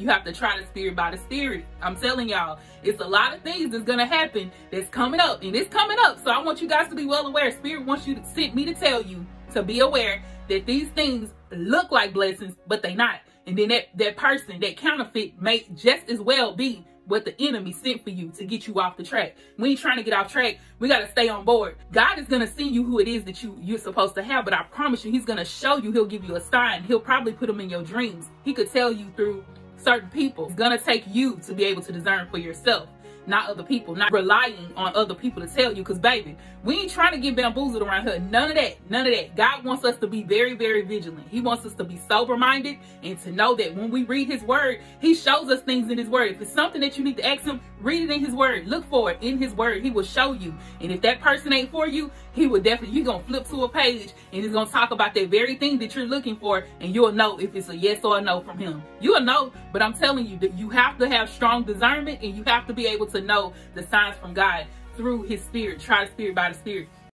You have to try the spirit by the spirit. I'm telling y'all, it's a lot of things that's gonna happen that's coming up, and it's coming up. So I want you guys to be well aware. Spirit wants you to sent me to tell you to be aware that these things look like blessings, but they not. And then that, that person, that counterfeit may just as well be what the enemy sent for you to get you off the track. We ain't trying to get off track. We got to stay on board. God is going to send you who it is that you, you're supposed to have, but I promise you, he's going to show you. He'll give you a sign. He'll probably put them in your dreams. He could tell you through certain people. It's to take you to be able to discern for yourself not other people, not relying on other people to tell you. Because, baby, we ain't trying to get bamboozled around here. None of that. None of that. God wants us to be very, very vigilant. He wants us to be sober minded and to know that when we read His Word, He shows us things in His Word. If it's something that you need to ask Him, read it in His Word. Look for it in His Word. He will show you. And if that person ain't for you, He will definitely, you're going to flip to a page and He's going to talk about that very thing that you're looking for. And you'll know if it's a yes or a no from Him. You'll know, but I'm telling you that you have to have strong discernment and you have to be able to know the signs from God through his spirit. Try the spirit by the spirit.